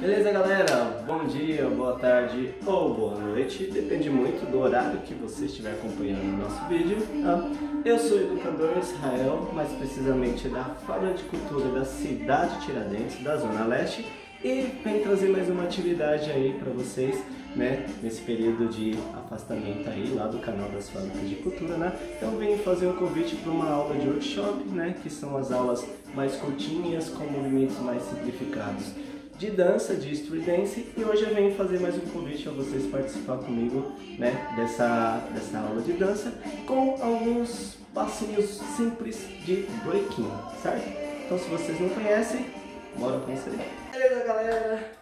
Beleza, galera? Bom dia, boa tarde ou boa noite, depende muito do horário que você estiver acompanhando o nosso vídeo. Tá? Eu sou o educador Israel, mais precisamente da Fábrica de Cultura da cidade Tiradentes, da Zona Leste, e vem trazer mais uma atividade aí para vocês, né, nesse período de afastamento aí lá do canal das Fábricas de Cultura, né? Então vem fazer um convite para uma aula de workshop, né, que são as aulas mais curtinhas com movimentos mais simplificados de dança, de street dance, e hoje eu venho fazer mais um convite a vocês participar comigo, né, dessa, dessa aula de dança com alguns passinhos simples de breaking, certo? Então se vocês não conhecem, bora conhecer. Beleza, galera?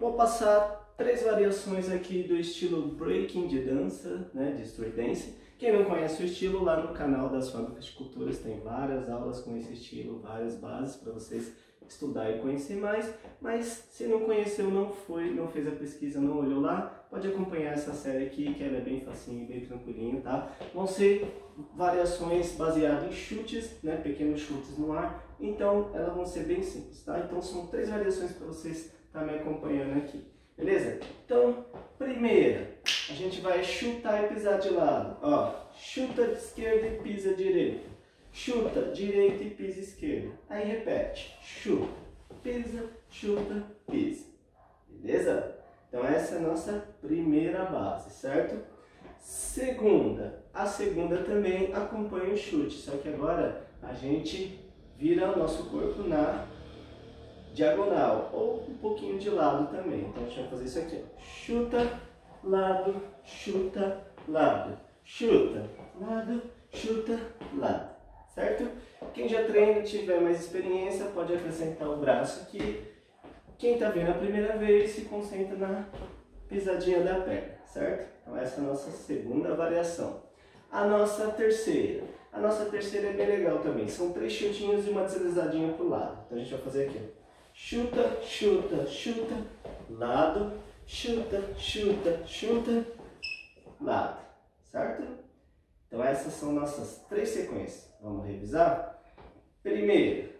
Vou passar três variações aqui do estilo breaking de dança, né, de street dance. Quem não conhece o estilo, lá no canal das Fábricas de Culturas tem várias aulas com esse estilo, várias bases para vocês estudar e conhecer mais, mas se não conheceu, não foi, não fez a pesquisa, não olhou lá, pode acompanhar essa série aqui, que ela é bem facinho, bem tranquilinho, tá? Vão ser variações baseadas em chutes, né, pequenos chutes no ar, então elas vão ser bem simples, tá? Então são três variações para vocês estar tá me acompanhando aqui, beleza? Então, primeira, a gente vai chutar e pisar de lado, ó, chuta de esquerda e pisa direita chuta, direita e pisa esquerda. Aí repete, chuta, pisa, chuta, pisa. Beleza? Então essa é a nossa primeira base, certo? Segunda, a segunda também acompanha o chute, só que agora a gente vira o nosso corpo na diagonal, ou um pouquinho de lado também. Então a gente vai fazer isso aqui, ó. chuta, lado, chuta, lado, chuta, lado, chuta, lado certo? Quem já treina e tiver mais experiência pode acrescentar o braço aqui. Quem está vendo a primeira vez se concentra na pisadinha da perna, certo? Então essa é a nossa segunda variação. A nossa terceira. A nossa terceira é bem legal também. São três chutinhos e uma deslizadinha para o lado. Então a gente vai fazer aqui. Chuta, chuta, chuta, lado, chuta, chuta, chuta, lado. Certo? Então essas são nossas três sequências. Vamos revisar? Primeiro,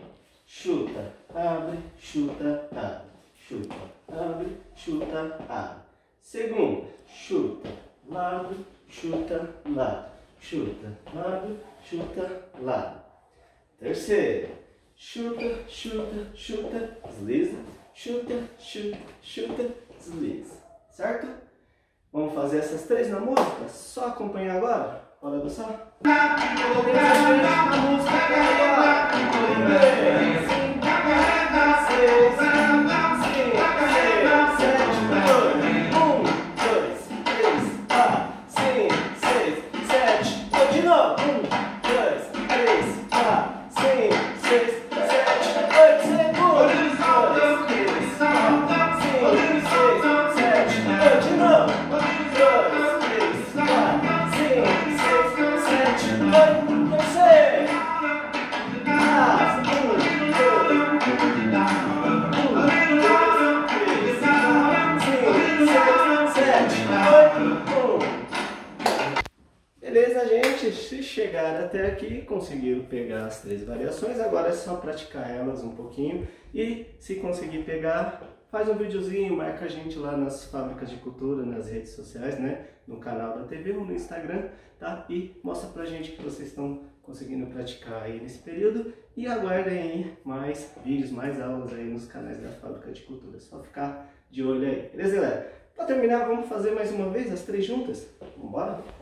chuta, abre, chuta, abre, chuta, abre, chuta, abre. Segundo, chuta, lado, chuta, lado, chuta, lado, chuta, lado. Terceiro, chuta, chuta, chuta, desliza, chuta, chuta, chuta, desliza. Certo? Vamos fazer essas três na música? Só acompanhar agora? Bora dançar? A agora! Beleza, gente? Se chegaram até aqui, conseguiram pegar as três variações, agora é só praticar elas um pouquinho e se conseguir pegar, faz um videozinho, marca a gente lá nas fábricas de cultura, nas redes sociais, né? No canal da TV ou no Instagram, tá? E mostra pra gente que vocês estão conseguindo praticar aí nesse período e aguardem aí mais vídeos, mais aulas aí nos canais da Fábrica de Cultura. É só ficar de olho aí, beleza, galera? Para terminar, vamos fazer mais uma vez as três juntas? Sim.